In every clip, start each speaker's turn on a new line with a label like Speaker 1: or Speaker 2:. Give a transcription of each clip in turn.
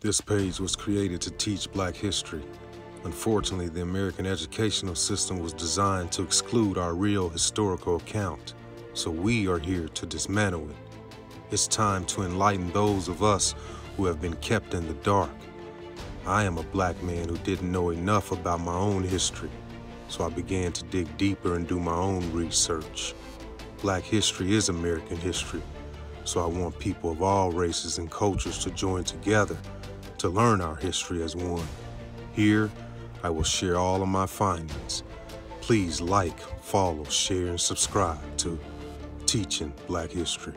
Speaker 1: This page was created to teach black history. Unfortunately, the American educational system was designed to exclude our real historical account, so we are here to dismantle it. It's time to enlighten those of us who have been kept in the dark. I am a black man who didn't know enough about my own history, so I began to dig deeper and do my own research. Black history is American history, so I want people of all races and cultures to join together to learn our history as one. Here, I will share all of my findings. Please like, follow, share, and subscribe to Teaching Black History.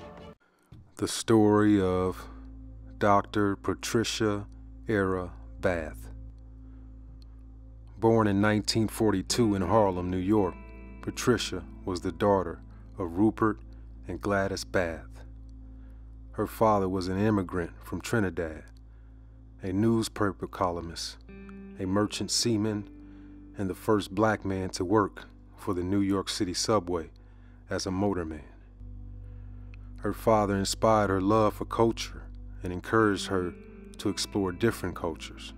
Speaker 1: The story of Dr. Patricia Era Bath. Born in 1942 in Harlem, New York, Patricia was the daughter of Rupert and Gladys Bath. Her father was an immigrant from Trinidad a newspaper columnist, a merchant seaman, and the first black man to work for the New York City subway as a motorman. Her father inspired her love for culture and encouraged her to explore different cultures.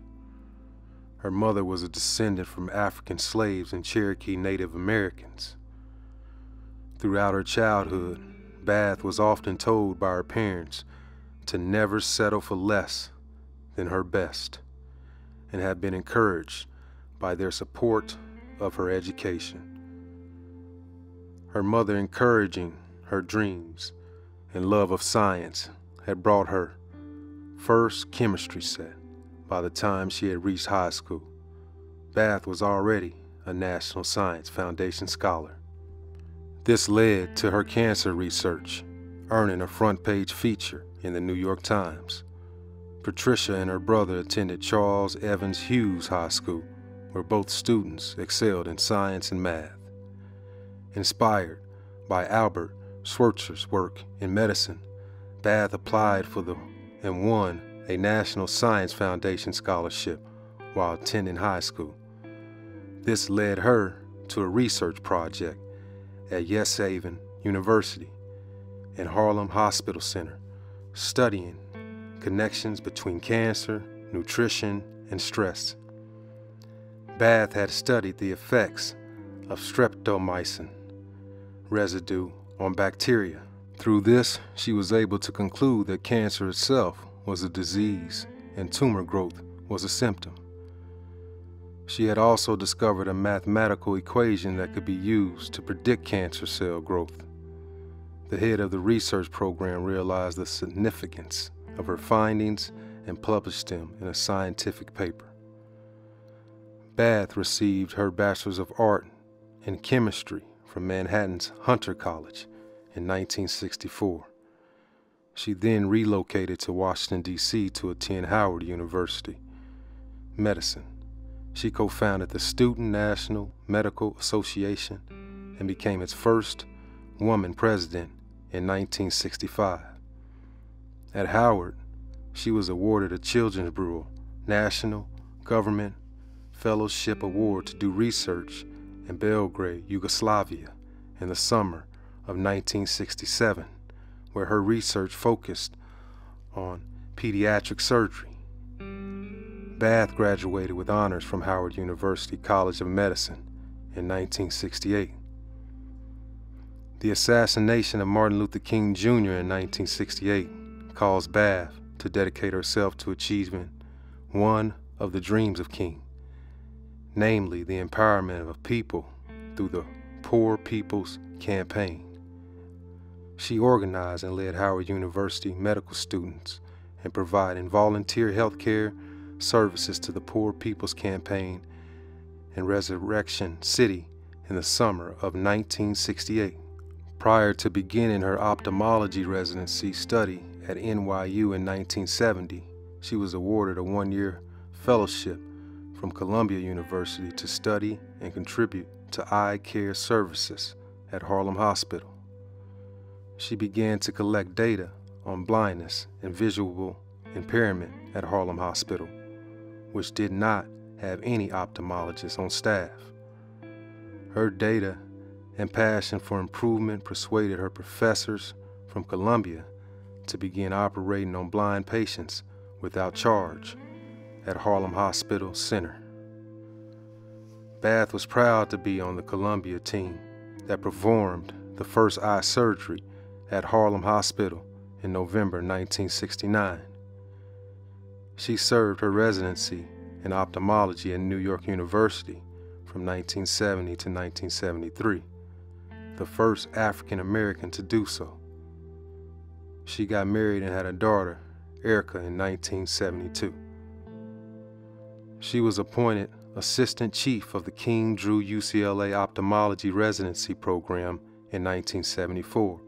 Speaker 1: Her mother was a descendant from African slaves and Cherokee Native Americans. Throughout her childhood, Bath was often told by her parents to never settle for less than her best and have been encouraged by their support of her education. Her mother encouraging her dreams and love of science had brought her first chemistry set by the time she had reached high school. Bath was already a National Science Foundation scholar. This led to her cancer research, earning a front page feature in the New York Times. Patricia and her brother attended Charles Evans Hughes High School, where both students excelled in science and math. Inspired by Albert Schweitzer's work in medicine, Bath applied for the and won a National Science Foundation scholarship while attending high school. This led her to a research project at Yeshiva University and Harlem Hospital Center, studying connections between cancer, nutrition, and stress. Bath had studied the effects of streptomycin residue on bacteria. Through this, she was able to conclude that cancer itself was a disease and tumor growth was a symptom. She had also discovered a mathematical equation that could be used to predict cancer cell growth. The head of the research program realized the significance of her findings and published them in a scientific paper. Bath received her Bachelor's of Art in Chemistry from Manhattan's Hunter College in 1964. She then relocated to Washington, D.C. to attend Howard University Medicine. She co founded the Student National Medical Association and became its first woman president in 1965. At Howard, she was awarded a Children's Bureau National Government Fellowship Award to do research in Belgrade, Yugoslavia, in the summer of 1967, where her research focused on pediatric surgery. Bath graduated with honors from Howard University College of Medicine in 1968. The assassination of Martin Luther King Jr. in 1968 caused Bath to dedicate herself to achieving one of the dreams of King, namely the empowerment of people through the Poor People's Campaign. She organized and led Howard University medical students in providing volunteer health care services to the Poor People's Campaign in Resurrection City in the summer of 1968. Prior to beginning her ophthalmology residency study at NYU in 1970, she was awarded a one year fellowship from Columbia University to study and contribute to eye care services at Harlem Hospital. She began to collect data on blindness and visual impairment at Harlem Hospital, which did not have any ophthalmologists on staff. Her data and passion for improvement persuaded her professors from Columbia to begin operating on blind patients without charge at Harlem Hospital Center. Bath was proud to be on the Columbia team that performed the first eye surgery at Harlem Hospital in November 1969. She served her residency in ophthalmology at New York University from 1970 to 1973, the first African American to do so. She got married and had a daughter, Erica, in 1972. She was appointed Assistant Chief of the King Drew UCLA Ophthalmology Residency Program in 1974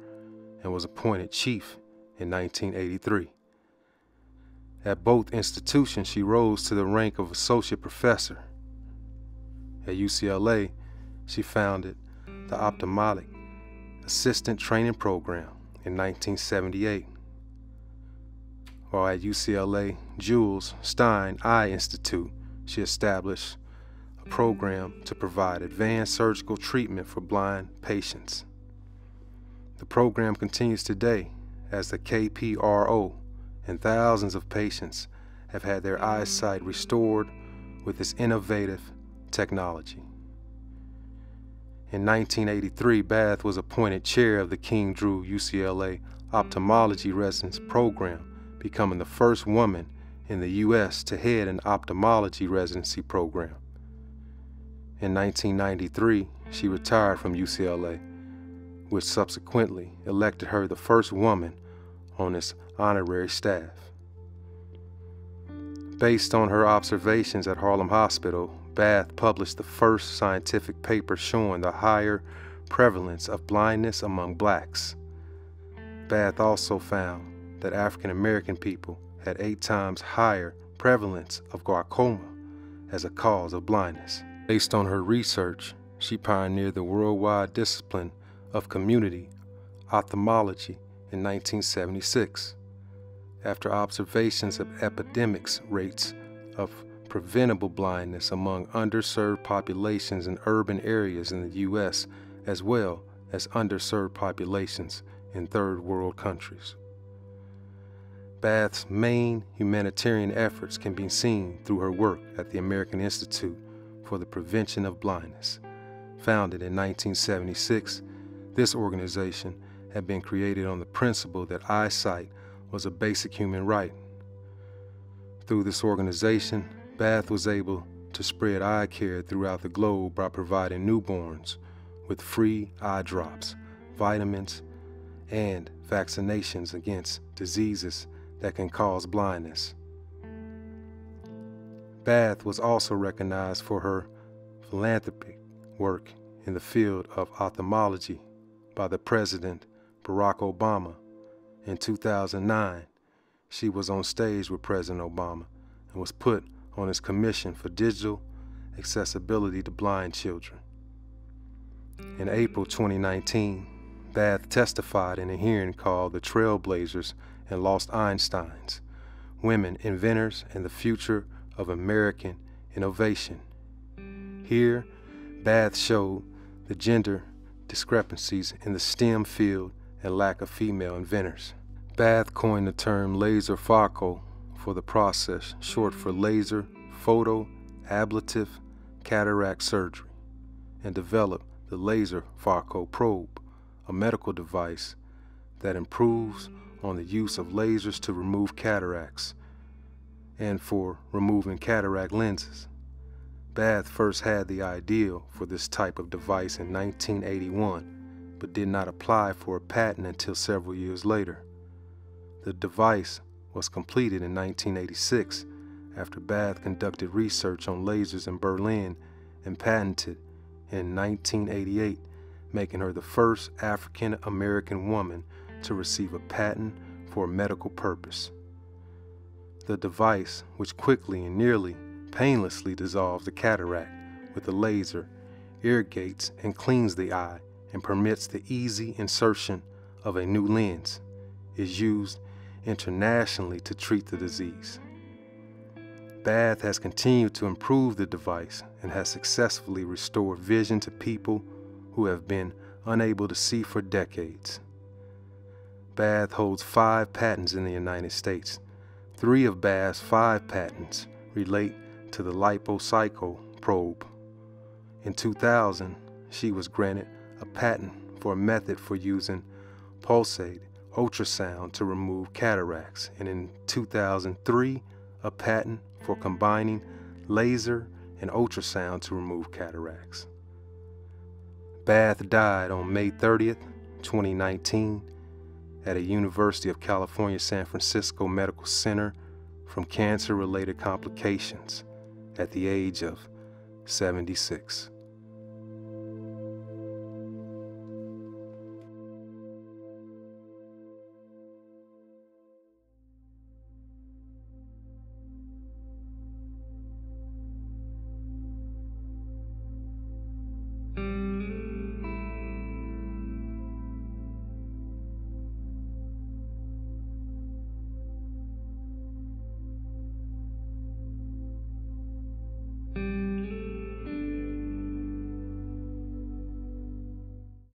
Speaker 1: and was appointed Chief in 1983. At both institutions, she rose to the rank of Associate Professor. At UCLA, she founded the Ophthalmic Assistant Training Program in 1978. While at UCLA Jules Stein Eye Institute, she established a mm-hmm. program to provide advanced surgical treatment for blind patients. The program continues today as the KPRO, and thousands of patients have had their eyesight mm-hmm. restored with this innovative technology. In 1983, Bath was appointed chair of the King Drew UCLA Ophthalmology mm. Residence Program, becoming the first woman in the U.S. to head an ophthalmology residency program. In 1993, she retired from UCLA, which subsequently elected her the first woman on its honorary staff. Based on her observations at Harlem Hospital, Bath published the first scientific paper showing the higher prevalence of blindness among blacks. Bath also found that African American people had eight times higher prevalence of glaucoma as a cause of blindness. Based on her research, she pioneered the worldwide discipline of community ophthalmology in 1976. After observations of epidemics rates of preventable blindness among underserved populations in urban areas in the U.S., as well as underserved populations in third world countries. Bath's main humanitarian efforts can be seen through her work at the American Institute for the Prevention of Blindness. Founded in 1976, this organization had been created on the principle that eyesight was a basic human right. Through this organization, Bath was able to spread eye care throughout the globe by providing newborns with free eye drops, vitamins, and vaccinations against diseases that can cause blindness. Bath was also recognized for her philanthropic work in the field of ophthalmology by the President Barack Obama. In 2009, she was on stage with President Obama and was put on his commission for digital accessibility to blind children. In April 2019, Bath testified in a hearing called The Trailblazers and Lost Einsteins Women Inventors and the Future of American Innovation. Here, Bath showed the gender discrepancies in the STEM field and lack of female inventors. Bath coined the term laser phaco for the process, short for laser photo ablative cataract surgery, and developed the laser phaco probe, a medical device that improves on the use of lasers to remove cataracts and for removing cataract lenses. Bath first had the idea for this type of device in 1981, but did not apply for a patent until several years later. The device was completed in 1986 after Bath conducted research on lasers in Berlin and patented in 1988, making her the first African American woman to receive a patent for a medical purpose. The device, which quickly and nearly painlessly dissolves the cataract with a laser, irrigates and cleans the eye and permits the easy insertion of a new lens, is used internationally to treat the disease. Bath has continued to improve the device and has successfully restored vision to people who have been unable to see for decades. Bath holds five patents in the United States Three of Bath's five patents relate to the laser phaco probe. In 2000, she was granted a patent for a method for using pulsate ultrasound to remove cataracts, and in 2003, a patent for combining laser and ultrasound to remove cataracts. Bath died on May 30th, 2019, at a University of California San Francisco Medical Center from cancer related complications at the age of 76.